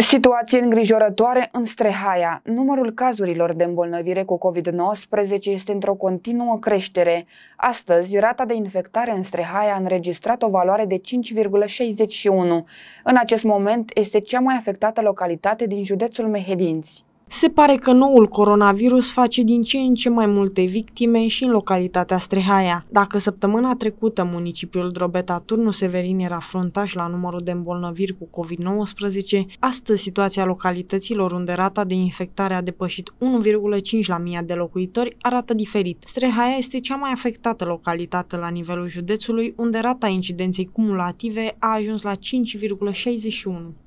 Situație îngrijorătoare în Strehaia. Numărul cazurilor de îmbolnăvire cu COVID-19 este într-o continuă creștere. Astăzi, rata de infectare în Strehaia a înregistrat o valoare de 5,61. În acest moment, este cea mai afectată localitate din județul Mehedinți. Se pare că noul coronavirus face din ce în ce mai multe victime și în localitatea Strehaia. Dacă săptămâna trecută municipiul Drobeta Turnu Severin era frontaș la numărul de îmbolnăviri cu COVID-19, astăzi situația localităților unde rata de infectare a depășit 1,5 la mii de locuitori arată diferit. Strehaia este cea mai afectată localitate la nivelul județului, unde rata incidenței cumulative a ajuns la 5,61.